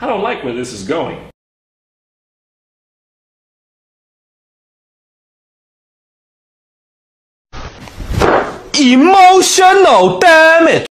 I don't like where this is going. Emotional damage.